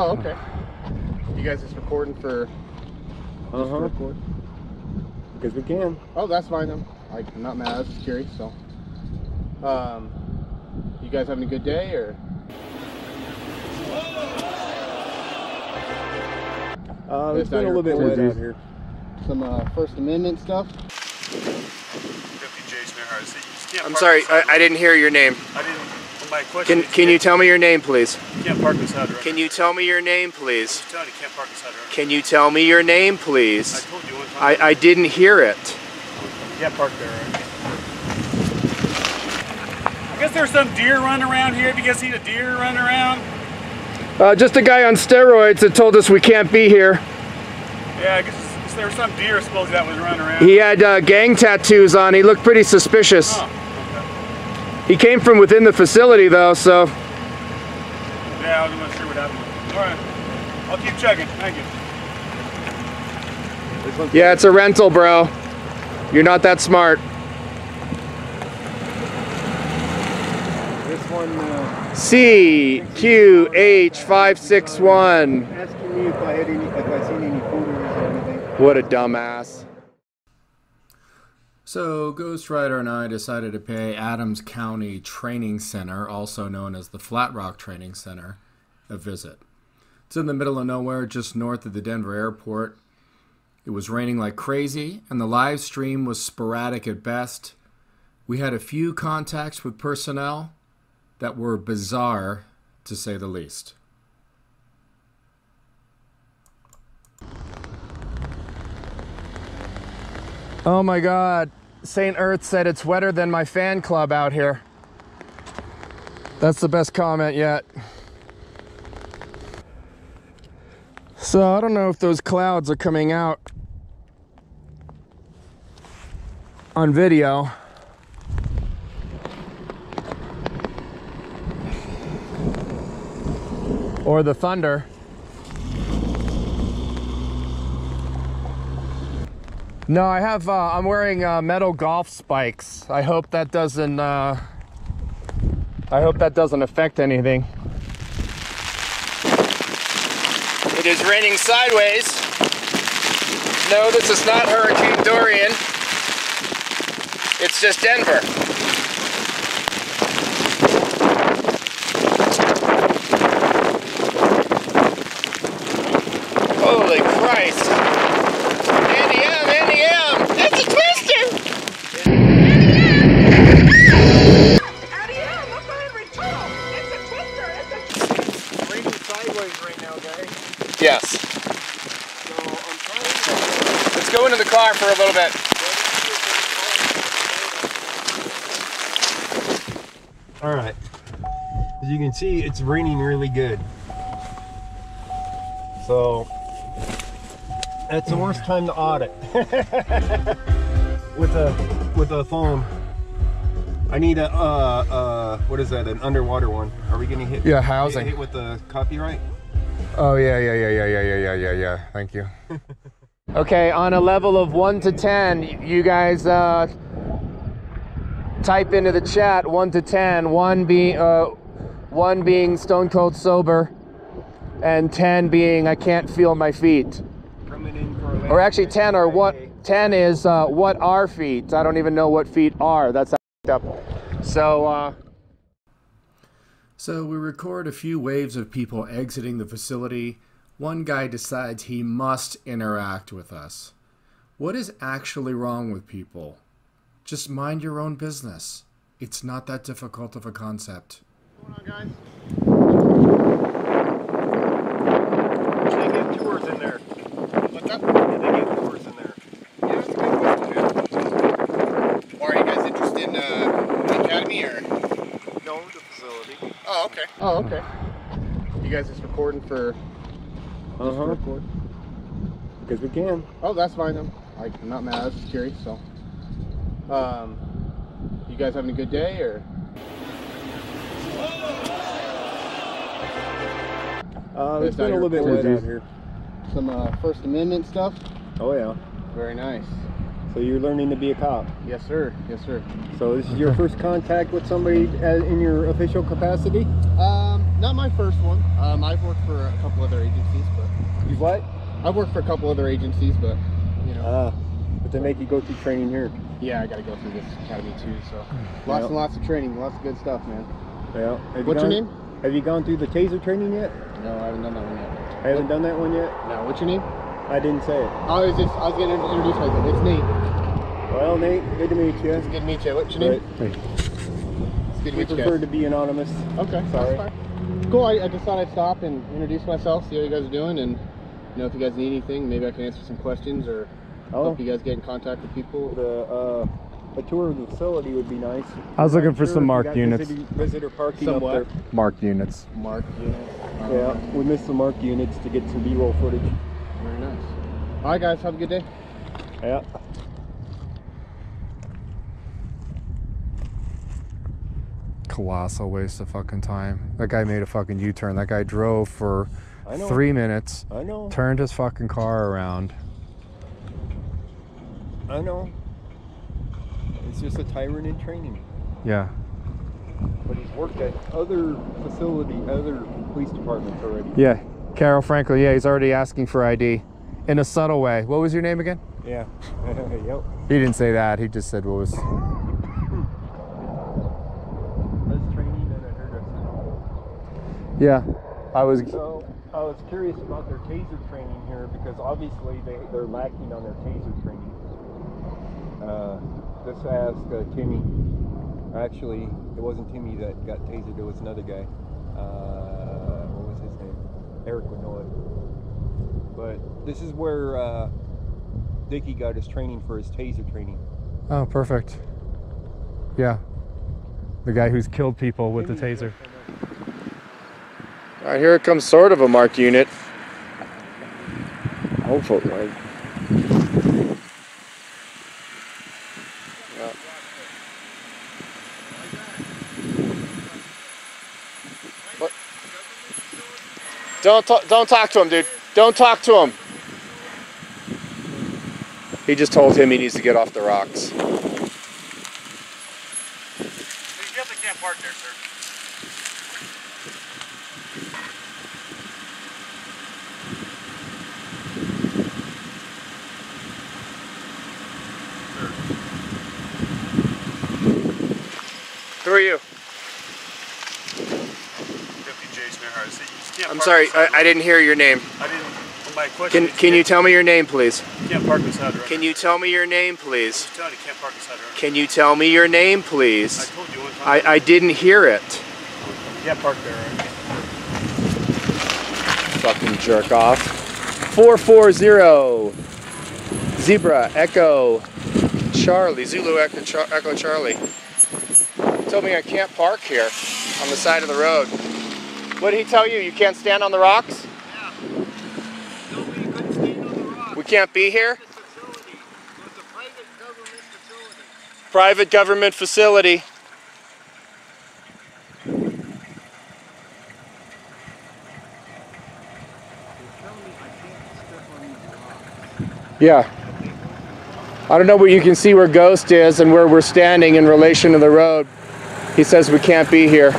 Oh, okay. You guys just recording for? Uh huh. Record? Because we can. Oh, that's fine. I'm, I'm not mad. I was just curious. So, um, you guys having a good day or? Uh, it's been a little bit here. wet out here. Some uh, First Amendment stuff. Deputy Jason Earhart. So you can't I'm sorry, I, I didn't hear your name. I didn't. My question Can is, can you tell me your name, please? you can't park beside the road. Can you tell me your name, please? I'm telling you, you can't park beside the road. Can you tell me your name, I please? told you one time. I, I didn't hear it. You can't park there. I guess there's some deer running around here. Have you guys seen a deer running around? Uh, just a guy on steroids that told us we can't be here. Yeah, I guess there was some deer supposedly that was running around. He had uh, gang tattoos on. He looked pretty suspicious. Oh, He came from within the facility, though, so. okay. Yeah, All right. I'll keep checking. Thank you. Yeah, it's a rental, bro. You're not that smart. This one uh, CQH561. asking me if I had any, if I seen any photos or anything. What a dumbass. So, Ghost Rider and I decided to pay Adams County Training Center, also known as the Flat Rock Training Center, a visit. It's in the middle of nowhere, just north of the Denver airport. It was raining like crazy, and the live stream was sporadic at best. We had a few contacts with personnel that were bizarre, to say the least. Oh my god. St. Earth said it's wetter than my fan club out here. That's the best comment yet. So I don't know if those clouds are coming out on video. Or the thunder. No, I have. Uh, I'm wearing uh, metal golf spikes. I hope that doesn't. Uh, I hope that doesn't affect anything. It is raining sideways. No, this is not Hurricane Dorian. It's just Denver. Sideways right now, guys. Yes. So I'm trying Let's go into the car for a little bit. All right. As you can see, it's raining really good. So that's the worst time to audit with a with a phone. I need a uh uh what is that? An underwater one. Are we getting hit? Yeah, hit, housing. hit with the copyright? Oh yeah, yeah, yeah, yeah, yeah, yeah, yeah, yeah, yeah. Thank you. okay, on a level of one to ten, you guys uh, type into the chat one to ten. One being uh, one being stone cold sober, and ten being I can't feel my feet. Coming in for a Or actually, ten or what? Ten is uh, what are feet? I don't even know what feet are. That's up. So. Uh, So we record a few waves of people exiting the facility. One guy decides he must interact with us. What is actually wrong with people? Just mind your own business. It's not that difficult of a concept. What's going on, They get tours in there. guys? What's up? They get tours in there. Yeah, that's a good question. Or are you guys interested in uh, the academy or? No, the facility. Oh, okay. You guys just recording for? Uh huh. Because we can. Oh, that's fine. I'm, I'm not mad. I was just curious. So, um, you guys having a good day or? Uh, Yes, it's been a little bit here. wet out here. Some uh, First Amendment stuff. Oh yeah. Very nice. So you're learning to be a cop. Yes, sir. Yes, sir. So this is your first contact with somebody in your official capacity? Um, not my first one. Um, I've worked for a couple other agencies, but You've what? I've worked for a couple other agencies, but you know, Uh, but they make you go through training here. yeah, I got to go through this academy too. So lots Yeah. and lots of training, lots of good stuff, man. Yeah. Have you What's your name? Have you gone through the taser training yet? No, I haven't done that one yet. I haven't done that one yet. No, what's your name? I didn't say it. Oh, is this? I was gonna introduce myself. It's Nate. Well, Nate, good to meet you. It's good to meet you. What's your name? But It's good to we meet you. prefer to be anonymous. Okay, Sorry. Cool. I, I just thought I'd stop and introduce myself, see how you guys are doing, and you know if you guys need anything, maybe I can answer some questions or Oh, help you guys get in contact with people. the uh, a tour of the facility would be nice. I was looking for sure some if marked units. Visitor, visitor parking Some up what? there. Marked units. Mark units. Um, Yeah, we missed the marked units to get some B-roll footage. Very nice. All right, guys. Have a good day. Yeah. Colossal waste of fucking time. That guy made a fucking U-turn. That guy drove for I know. three minutes, I know. turned his fucking car around. I know. It's just a tyrant in training. Yeah. But he's worked at other facility, other police departments already. Yeah. Carol Franklin. Yeah, he's already asking for ID in a subtle way. What was your name again? Yeah. yep. He didn't say that. He just said what was. That's training and a hairdresser. Yeah. I was. So I was curious about their taser training here because obviously they, they're lacking on their taser training. Uh, let's ask uh, Timmy. Actually, it wasn't Timmy that got tasered, it was another guy. Uh, what was his name? Eric would know it. But this is where uh, Dickey got his training for his taser training. Oh, perfect. Yeah. The guy who's killed people with the taser. Right, here comes sort of a marked unit. Hopefully. Don't talk, don't talk to him, dude. Don't talk to him. He just told him he needs to get off the rocks. You definitely can't park there, sir. Who are you? Deputy Jason Earhart. So you just can't I'm sorry, I, I didn't hear your name. I didn't. well, My question Can can you tell me your name, please? You can't park beside the road. Can you tell me your name, please? You, can't park beside the road. Can you tell me your name, I please? told you one time. I, I didn't hear it. You can't park there, right? Fucking jerk off. 440 Zebra Echo Charlie Zulu Echo, Char- Echo Charlie. Told me I can't park here on the side of the road. What did he tell you? You can't stand on the rocks? Yeah. Nobody can stand on the rocks. We can't be here? Private government facility. Yeah. I don't know, but you can see where Ghost is and where we're standing in relation to the road. He says we can't be here.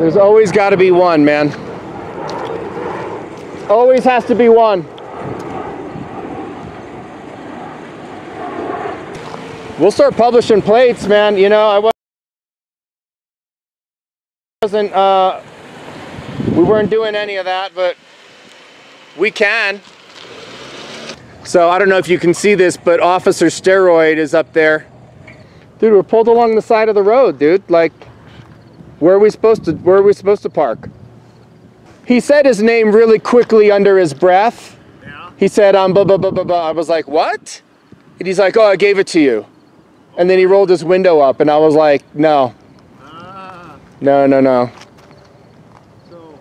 There's always got to be one, man. Always has to be one. We'll start publishing plates, man. You know, I wasn't, uh, we weren't doing any of that, but we can. So I don't know if you can see this, but Officer Steroid is up there. Dude, we're pulled along the side of the road, dude. Like, where are we supposed to, where are we supposed to park? He said his name really quickly under his breath. Yeah. He said, um, blah, blah, blah, blah, blah. I was like, what? And he's like, oh, I gave it to you. And then he rolled his window up, and I was like, no, Ah, no, no, no. so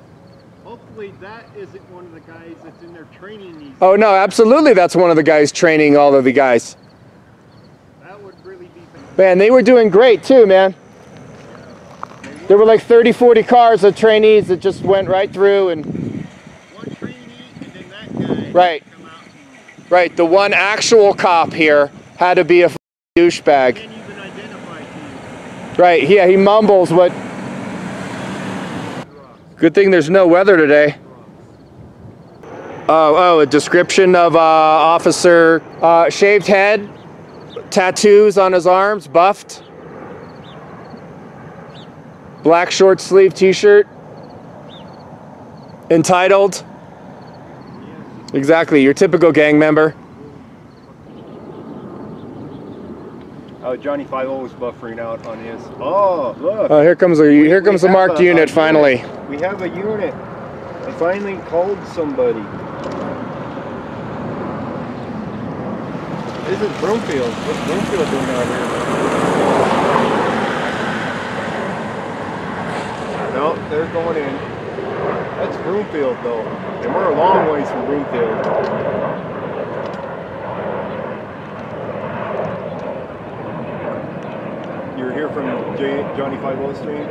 hopefully that isn't one of the guys that's in there training these. Oh, no, absolutely. That's one of the guys training all of the guys. That would really be Man, they were doing great too, man. There were like 30, 40 cars of trainees that just went right through and one trainee and then that guy. Right. Come out and Right, the one actual cop here had to be a douchebag. Can't even identify to you. Right, yeah, he mumbles what. Good thing there's no weather today. Oh, oh, a description of uh, officer uh, shaved head, tattoos on his arms, buffed, black short sleeve T-shirt, entitled. Exactly, your typical gang member. Oh, Johnny Five O was buffering out on his. Oh, look. Oh, here comes a here comes the have marked a- a unit finally. We have a unit. I finally called somebody. This is Broomfield. What's Broomfield doing out here? No, they're going in. That's Broomfield though. And we're a long ways from Broomfield. You're here from J- Johnny Five O Street?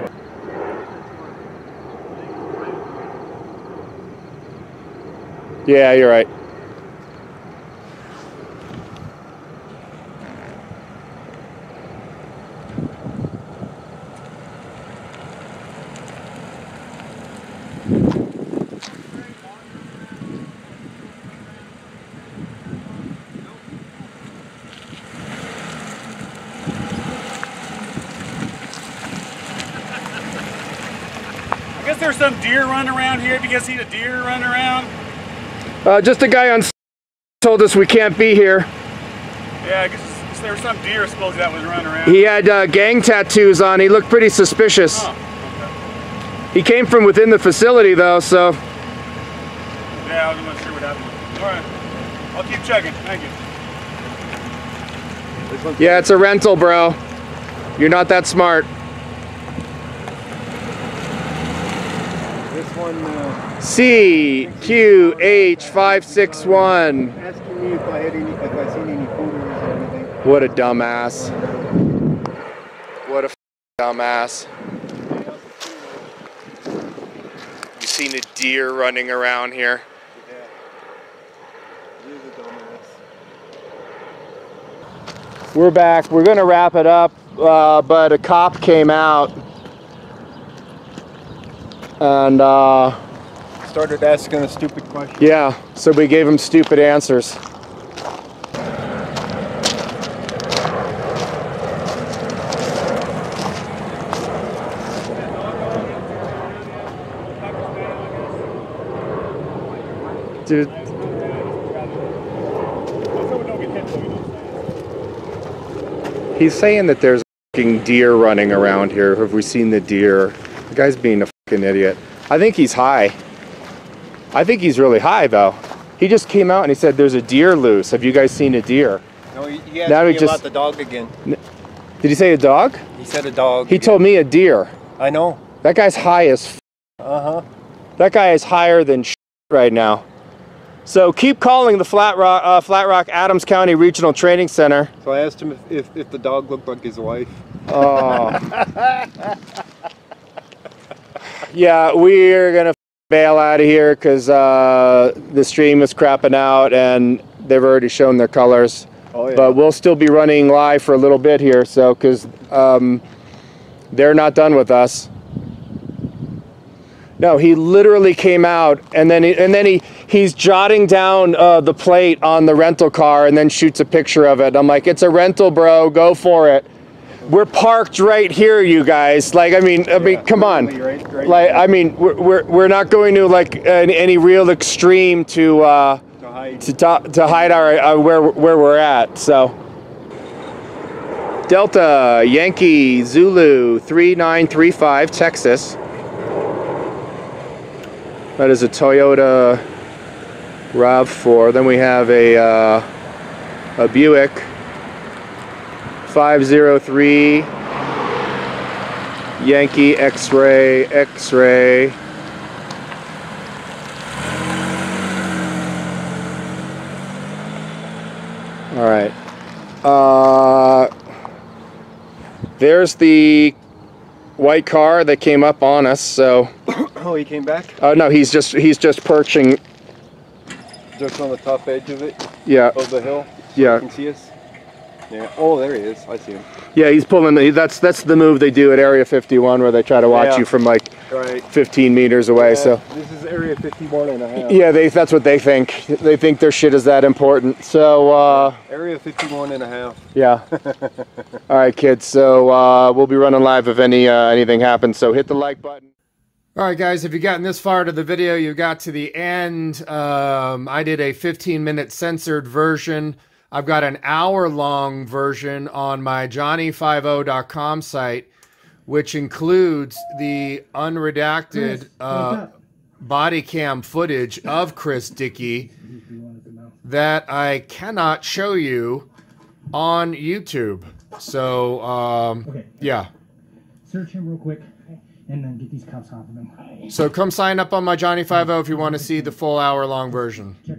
Yeah, you're right. There's some deer running around here. Have you guys seen a deer running around? Uh, just a guy on told us we can't be here. Yeah, I guess there was some deer supposedly that was running around. He had uh, gang tattoos on. He looked pretty suspicious. Oh, He came from within the facility though, so yeah, I was not sure what happened. All right, I'll keep checking. Thank you. Yeah, it's a rental, bro. You're not that smart. Uh, CQH561. asking me if I had any, if I seen any or anything. What a dumbass. What a f- dumbass. You seen a deer running around here? Yeah. He is a dumbass. We're back. We're gonna wrap it up, uh, but a cop came out and uh, Started asking a stupid question. yeah, so we gave him stupid answers. Dude, he's saying that there's fucking deer running around here. Have we seen the deer? The guy's being a fucking idiot. I think he's high. I think he's really high though. He just came out and he said there's a deer loose. Have you guys seen a deer? No, he, he asked Now me he just- about the dog again. Did he say a dog? He said a dog. He again. told me a deer. I know. That guy's high as f- Uh huh. that guy is higher than sh- right now. So keep calling the Flat Rock, uh, Flat Rock Adams County Regional Training Center. So I asked him if, if, if the dog looked like his wife. Oh. yeah, we're gonna f- bail out of here because uh, the stream is crapping out and they've already shown their colors. Oh yeah. But we'll still be running live for a little bit here, so because um, they're not done with us. No, he literally came out and then he, and then he he's jotting down uh, the plate on the rental car and then shoots a picture of it. I'm like, it's a rental, bro. Go for it. We're parked right here, you guys. Like, I mean, I mean, Yeah, come on. right- right like. I mean, we're, we're, we're not going to like any, any real extreme to. Uh, to hide. to, to, to hide our uh, where where we're at. So Delta Yankee Zulu 3935 Texas. That is a Toyota RAV4. Then we have a uh, a Buick 503 Yankee X-ray X-ray. All right. Uh, there's the white car that came up on us. So, Oh, he came back. oh no, he's just he's just perching. just on the top edge of it, Yeah, of the hill. yeah. You can see us. Yeah. Oh, there he is. I see him. Yeah, he's pulling. The, that's that's the move they do at Area 51, where they try to watch Yeah. you from like Right. 15 meters away. Yeah, So this is area 51 and a half. yeah, they that's what they think. They think their shit is that important. So uh, Area 51 and a half. yeah. All right, kids. So uh, we'll be running live if any uh, anything happens. So hit the like button. All right, guys. If you've gotten this far to the video, you got to the end. Um, I did a 15 minute censored version. I've got an hour long version on my johnny50.com site, which includes the unredacted uh, body cam footage of Chris Dickey that I cannot show you on YouTube. So, um, Okay. yeah. Search him real quick and then get these cuffs off of him. So come sign up on my Johnny Five O if you want to see the full hour long version. Check